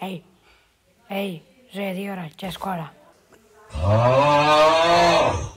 Ei, ei, ridíola, che escola.